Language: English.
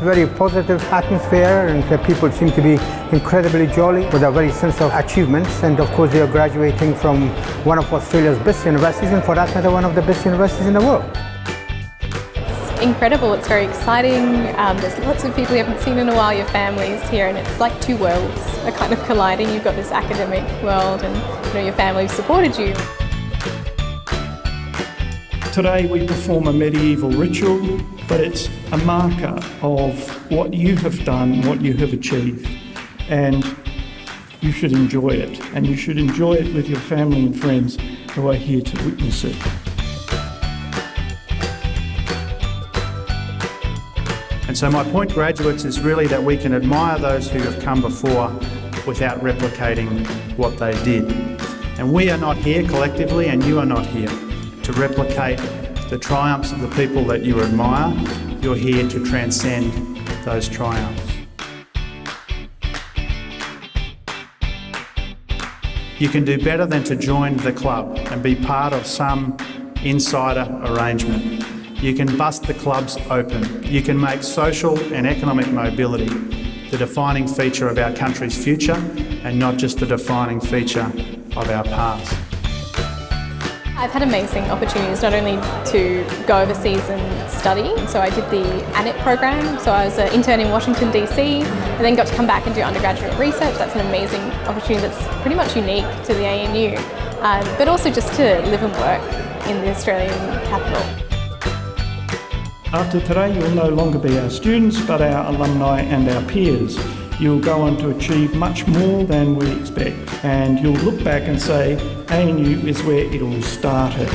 very positive atmosphere and the people seem to be incredibly jolly with a very sense of achievements and of course they are graduating from one of Australia's best universities and for that matter one of the best universities in the world. It's incredible, it's very exciting, um, there's lots of people you haven't seen in a while, your family's here and it's like two worlds are kind of colliding. You've got this academic world and you know your family supported you. Today we perform a medieval ritual, but it's a marker of what you have done, what you have achieved, and you should enjoy it. And you should enjoy it with your family and friends who are here to witness it. And so my point, graduates, is really that we can admire those who have come before without replicating what they did. And we are not here collectively, and you are not here to replicate the triumphs of the people that you admire. You're here to transcend those triumphs. You can do better than to join the club and be part of some insider arrangement. You can bust the clubs open. You can make social and economic mobility the defining feature of our country's future and not just the defining feature of our past. I've had amazing opportunities not only to go overseas and study, so I did the ANIT program, so I was an intern in Washington DC and then got to come back and do undergraduate research. That's an amazing opportunity that's pretty much unique to the ANU, um, but also just to live and work in the Australian capital. After today, you'll no longer be our students, but our alumni and our peers you'll go on to achieve much more than we expect. And you'll look back and say, ANU is where it all started.